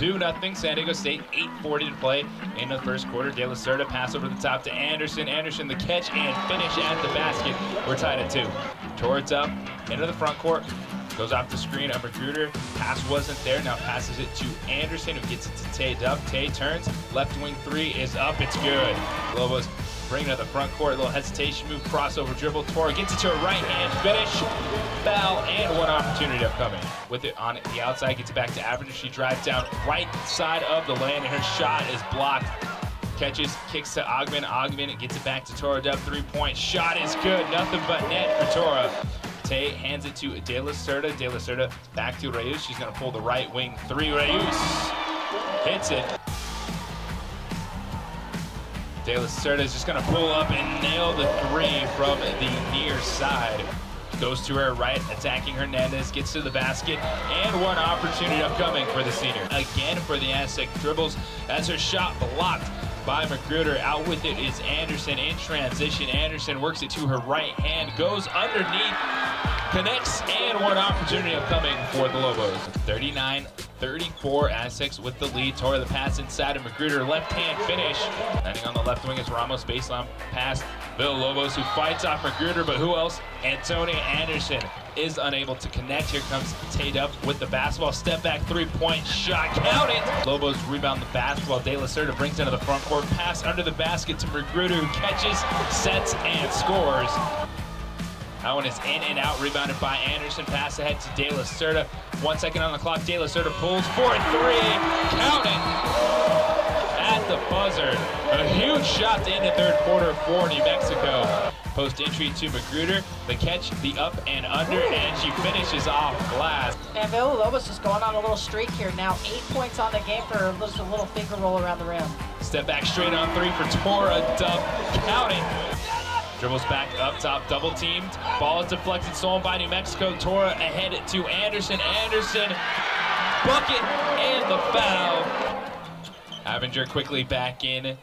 2 0 San Diego State, 8.40 to play in the first quarter. De La Cerda pass over the top to Anderson. Anderson the catch and finish at the basket. We're tied at 2. Torres up into the front court. Goes off the screen of McGruder. Pass wasn't there. Now passes it to Anderson, who gets it to Tay Duff. Tay turns. Left wing three is up. It's good. Lobos bring it to the front court. A little hesitation move, crossover dribble. Tora gets it to her right hand. Finish. Foul and one opportunity upcoming. With it on the outside, gets it back to Average. She drives down right side of the lane, and her shot is blocked catches, kicks to Augmon. Augmon gets it back to Tora Duff. Three point shot is good. Nothing but net for Tora. Tay hands it to De La Cerda. De La Cerda back to Reyes. She's going to pull the right wing three. Reyes hits it. De La Cerda is just going to pull up and nail the three from the near side. Goes to her right, attacking Hernandez, gets to the basket, and one opportunity upcoming for the senior. Again for the Aztec dribbles as her shot blocked by McGruder. Out with it is Anderson in transition. Anderson works it to her right hand, goes underneath, connects, and one opportunity upcoming for the Lobos. 39-34, Aztecs with the lead. Tore the pass inside of McGruder, left hand finish. Landing on the left wing is Ramos baseline pass. Bill Lobos who fights off McGruder, but who else? Antonia Anderson is unable to connect. Here comes Tate up with the basketball. Step back three-point shot. Count it! Lobos rebound the basketball. De La Cerda brings into the front court. Pass under the basket to McGruder who catches, sets, and scores. That is in and out, rebounded by Anderson. Pass ahead to De La Cerda. One second on the clock. De La Cerda pulls for three. Count it! At the buzzer. A huge shot to end the third quarter for New Mexico. Post entry to McGruder. The catch, the up and under, and she finishes off glass. And Villalobos is going on a little streak here now. Eight points on the game for just a little finger roll around the rim. Step back straight on three for Tora Duff. Counting. Dribbles back up top, double teamed. Ball is deflected, stolen by New Mexico. Tora ahead to Anderson. Anderson, bucket, and the foul. Avenger quickly back in.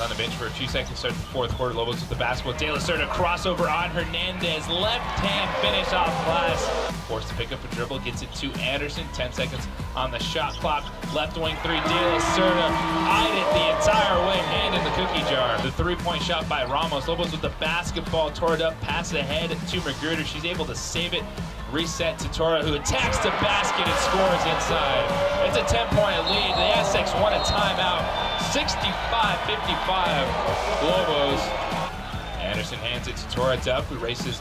On the bench for a few seconds, start the fourth quarter. Lobos with the basketball. De La Cerda crossover on Hernandez. Left hand finish off glass. Forced to pick up a dribble, gets it to Anderson. 10 seconds on the shot clock. Left wing three. De La Cerda eyed it the entire way, hand in the cookie jar. The three-point shot by Ramos. Lobos with the basketball, tore it up, pass ahead to McGruder. She's able to save it. Reset to Tora, who attacks the basket and scores inside. It's a 10-point lead. The Aztecs won a timeout. 65-55 Lobos. Anderson hands it to Duff, who races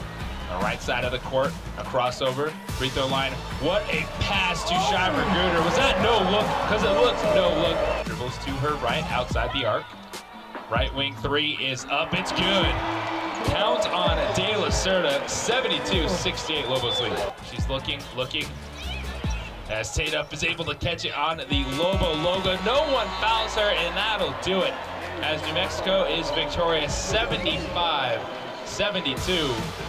the right side of the court, a crossover, free throw line. What a pass to Shy McGruder. Was that no look? Because it looked no look. Dribbles to her right, outside the arc. Right wing three is up. It's good. Count on De La Cerda, 72-68 Lobos lead. She's looking, looking. As Tate up is able to catch it on the Lobo logo. No one fouls her, and that'll do it. As New Mexico is victorious 75-72